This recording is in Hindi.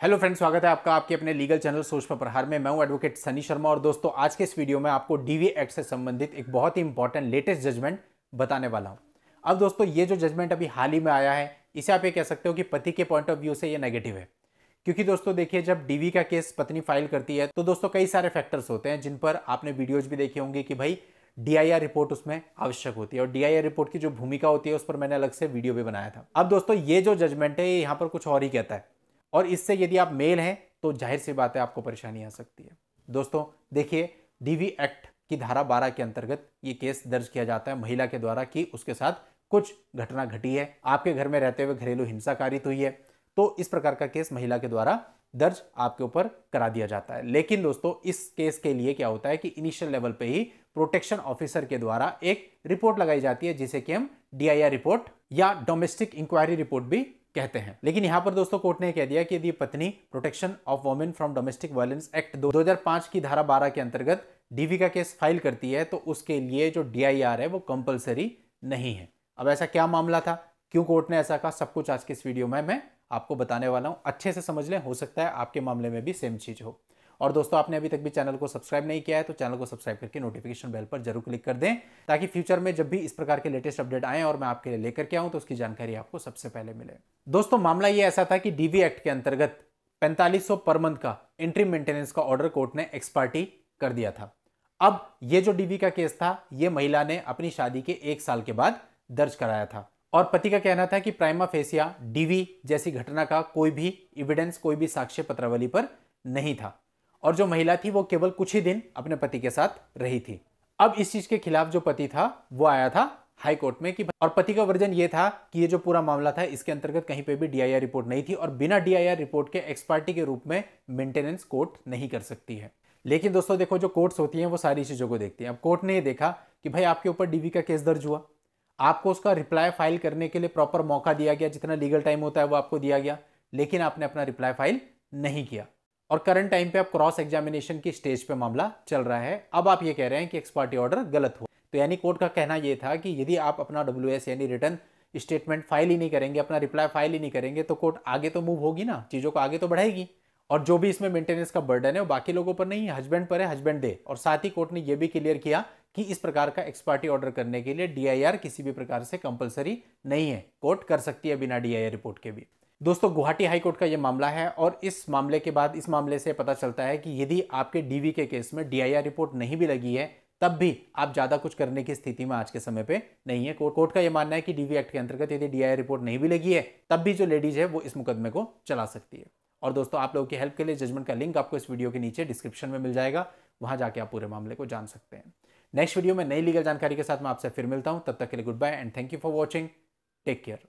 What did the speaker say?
हेलो फ्रेंड्स स्वागत है आपका आपके अपने लीगल चैनल सोच पर प्रहार में मैं हूँ एडवोकेट सनी शर्मा और दोस्तों, आज के इस वीडियो में आपको डीवी एक्ट से संबंधित एक बहुत ही इंपॉर्टेंट लेटेस्ट जजमेंट बताने वाला हूँ। अब दोस्तों, ये जो जजमेंट अभी हाल ही में आया है, इसे आप ये कह सकते हो कि पति के पॉइंट ऑफ़ व्यू से ये नेगेटिव है। क्योंकि दोस्तों, देखिए, जब डीवी का केस पत्नी फ़ाइल करती है तो दोस्तों कई सारे फैक्टर्स होते हैं जिन पर आपने वीडियोज़ भी देखे होंगे कि भाई डीआईआर रिपोर्ट उसमें आवश्यक होती है और डीआईआर रिपोर्ट की जो भूमिका होती है, उस पर मैंने अलग से वीडियो भी बनाया था। अब दोस्तों, ये जो जजमेंट है, ये यहाँ पर कुछ और ही कहता है। और इससे यदि आप मेल हैं तो ज़ाहिर सी बात है आपको परेशानी आ सकती है। दोस्तों, देखिए डीवी एक्ट की धारा 12 के अंतर्गत ये केस दर्ज किया जाता है महिला के द्वारा कि उसके साथ कुछ घटना घटी है। आपके घर में रहते हुए घरेलू हिंसा कारित हुई है तो इस प्रकार का केस महिला के द्वारा दर्ज आपके ऊपर करा दिया जाता है। लेकिन दोस्तों, इस केस के लिए क्या होता है कि इनिशियल लेवल पे ही प्रोटेक्शन ऑफिसर के द्वारा एक रिपोर्ट लगाई जाती है, जिसे कि हम डीआईआर रिपोर्ट या डोमेस्टिक इंक्वायरी रिपोर्ट भी कहते हैं। लेकिन यहाँ पर दोस्तों कोर्ट ने कह दिया कि यदि पत्नी protection of women from domestic violence act 2005 की धारा 12 के अंतर्गत डीवी का केस फ़ाइल करती है तो उसके लिए जो डीआईआर है वो कंपल्सरी नहीं है। अब ऐसा क्या मामला था? क्यों कोर्ट ने ऐसा कहा? सब कुछ आज के इस वीडियो में मैं आपको बताने वाला हूँ। अच्छे से समझ लें, हो सकता है आपके मामले में भी सेम चीज़ हो। और दोस्तों, आपने अभी तक भी चैनल को सब्सक्राइब नहीं किया है तो चैनल को सब्सक्राइब करके नोटिफिकेशन बेल पर ज़रूर क्लिक कर दें, ताकि फ्यूचर में जब भी इस प्रकार के लेटेस्ट अपडेट आए और मैं आपके लिए लेकर के आऊँ तो उसकी जानकारी आपको सबसे पहले मिले। दोस्तों, मामला ये ऐसा था कि डीवी एक्ट के अंतर्गत पैंतालीस पर मंथ का एंट्री मेंटेनेंस का ऑर्डर कोर्ट ने एक्सपार्टी कर दिया था। अब ये जो डीवी का केस था, ये महिला ने अपनी शादी के एक साल के बाद दर्ज कराया था। और पति का कहना था कि प्राइमा फेसिया डीवी जैसी घटना का कोई भी एविडेंस कोई भी साक्ष्य पत्रावली पर नहीं था। और जो महिला थी वो केवल कुछ ही दिन अपने पति के साथ रही थी। अब इस चीज़ के खिलाफ जो पति था, वो आया था हाई कोर्ट में कि और पति का वर्जन ये था कि ये जो पूरा मामला था, इसके अंतर्गत कहीं पे भी डीआईआर रिपोर्ट नहीं थी और बिना डीआईआर रिपोर्ट के एक्सपर्टी के रूप में मेंटेनेंस कोर्ट नहीं कर सकती है। लेकिन दोस्तों देखो, जो कोर्ट्स होती हैं, वो सारी चीज़ों को देखती हैं। अब कोर्ट ने ये देखा कि भाई आपके ऊपर डीवी का केस दर्ज हुआ। आपको उसका रिप्लाई फ़ाइल करने के लिए प्रॉपर मौका दिया गया, जितना लीगल टाइम होता है वो आपको दिया गया, लेकिन आपने अपना रिप्लाई फ़ाइल नहीं किया। और करंट टाइम पे अब क्रॉस एग्जामिनेशन की स्टेज पे मामला चल रहा है। अब आप ये कह रहे हैं कि एक्सपार्टी ऑर्डर गलत हो। तो यानी कोर्ट का कहना यह था कि यदि आप अपना डब्ल्यूएस यानी रिटर्न स्टेटमेंट फ़ाइल ही नहीं करेंगे, अपना रिप्लाई फ़ाइल ही नहीं करेंगे तो कोर्ट आगे तो मूव होगी ना, चीज़ों को आगे तो बढ़ाएगी। और जो भी इसमें मेंटेनेंस का बर्डन है, वो बाकी लोगों पर नहीं है हस्बैंड पर है हस्बैंड दे। और साथ ही कोर्ट ने यह भी क्लियर किया कि इस प्रकार का एक्सपार्टी ऑर्डर करने के लिए डीआईआर किसी भी प्रकार से कंपलसरी नहीं है। कोर्ट कर सकती है बिना डीआईआर रिपोर्ट के भी। दोस्तों, गुवाहाटी हाईकोर्ट का यह मामला है और इस मामले के बाद इस मामले से पता चलता है कि यदि आपके डीवी के केस में डीआईआर रिपोर्ट नहीं भी लगी है, तब भी आप ज़्यादा कुछ करने की स्थिति में आज के समय पे नहीं है। कोर्ट कोर्ट का यह मानना है कि डीवी एक्ट के अंतर्गत यदि डीआईआर रिपोर्ट नहीं भी लगी है, तब भी जो लेडीज़ है वो इस मुकदमे को चला सकती है। और दोस्तों, आप लोगों की हेल्प के लिए जजमेंट का लिंक आपको इस वीडियो के नीचे डिस्क्रिप्शन में मिल जाएगा, वहाँ जाके आप पूरे मामले को जान सकते हैं। नेक्स्ट वीडियो में नई लीगल जानकारी के साथ मैं आपसे फिर मिलता हूँ, तब तक के लिए goodbye and thank you for watching, take care.